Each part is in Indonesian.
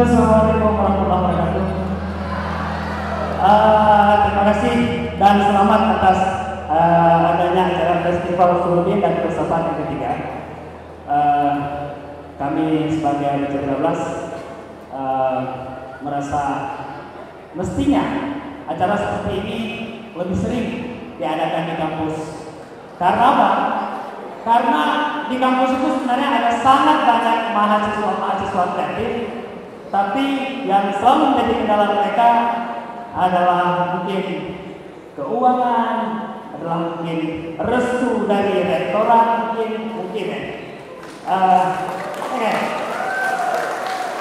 Assalamualaikum warahmatullahi wabarakatuh. Uh, terima kasih dan selamat atas uh, adanya acara festival Fulmi dan filsafat yang ketiga. Uh, kami sebagai Raja 13 uh, merasa mestinya acara seperti ini lebih sering diadakan di kampus. Karena apa? Karena di kampus itu sebenarnya ada sangat banyak mahasiswa-mahasiswa kreatif tapi yang selalu menjadi kendala mereka adalah mungkin keuangan, adalah mungkin restu dari rektorat, mungkin mungkin ya. Uh, okay.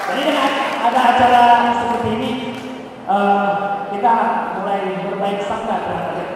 Jadi dengan ada acara seperti ini, uh, kita mulai berbaik sangka terhadap